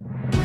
you